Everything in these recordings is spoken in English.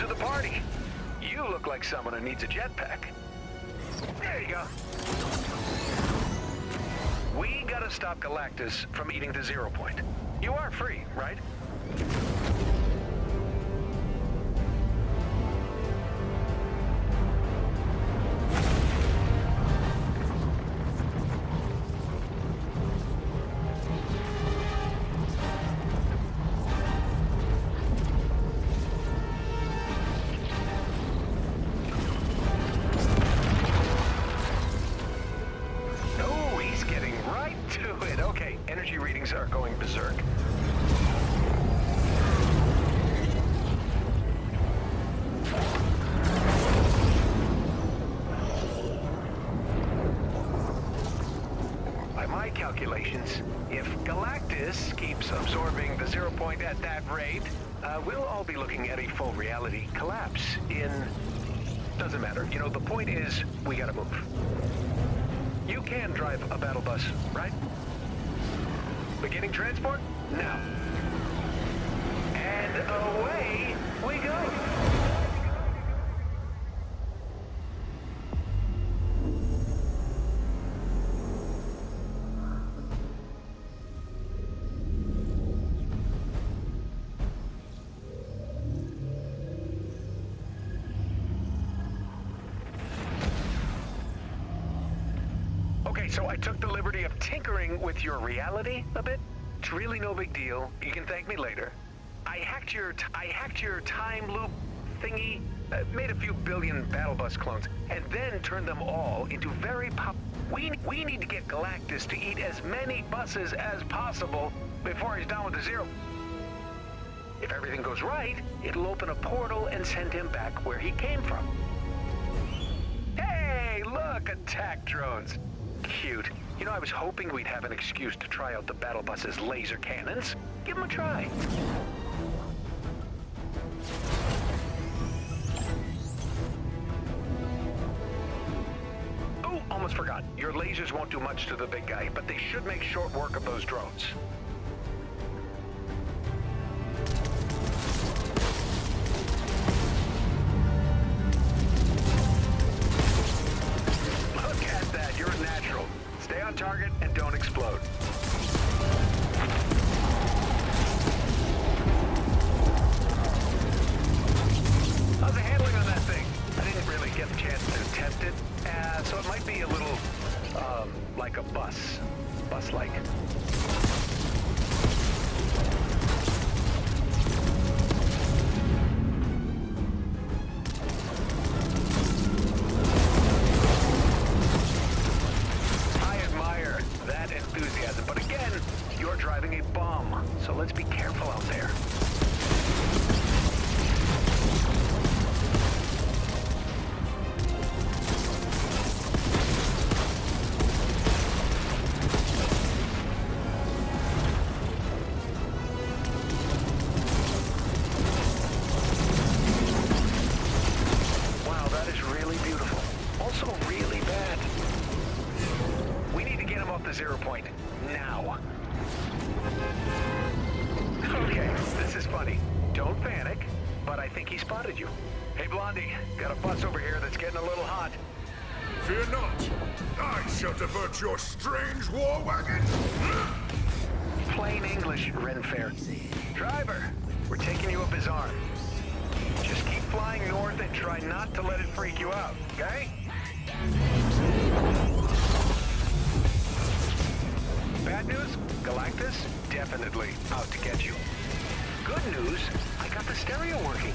to the party. You look like someone who needs a jetpack. There you go. We gotta stop Galactus from eating the zero point. You are free, right? Energy readings are going berserk. By my calculations, if Galactus keeps absorbing the zero point at that rate, uh, we'll all be looking at a full reality collapse in... Doesn't matter. You know, the point is, we gotta move. You can drive a battle bus, right? Beginning transport? Now. And away we go. So I took the liberty of tinkering with your reality a bit. It's really no big deal. You can thank me later. I hacked your I hacked your time loop thingy, uh, made a few billion battle bus clones, and then turned them all into very pop. We we need to get Galactus to eat as many buses as possible before he's done with the zero. If everything goes right, it'll open a portal and send him back where he came from. Hey, look, attack drones. Cute. You know, I was hoping we'd have an excuse to try out the battle bus's laser cannons. Give them a try. Oh, almost forgot. Your lasers won't do much to the big guy, but they should make short work of those drones. Target and don't explode. The zero point. Now. Okay, this is funny. Don't panic, but I think he spotted you. Hey, Blondie, got a bus over here that's getting a little hot. Fear not. I shall divert your strange war wagon. Plain English, Renfair. Driver, we're taking you up his arm. Just keep flying north and try not to let it freak you out, okay? Bad news? Galactus? Definitely out to get you. Good news? I got the stereo working.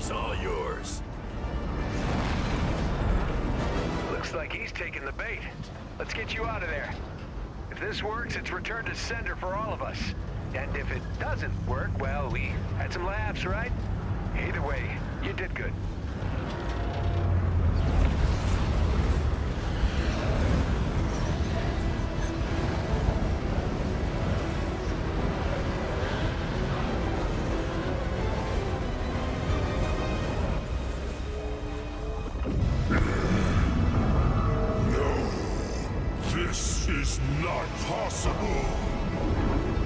He's all yours. Looks like he's taking the bait. Let's get you out of there. If this works, it's return to sender for all of us. And if it doesn't work, well, we had some laughs, right? Either way, you did good. This is not possible!